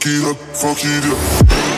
fuck it up, fuck it up.